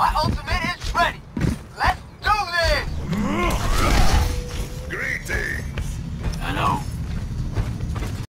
What? Oh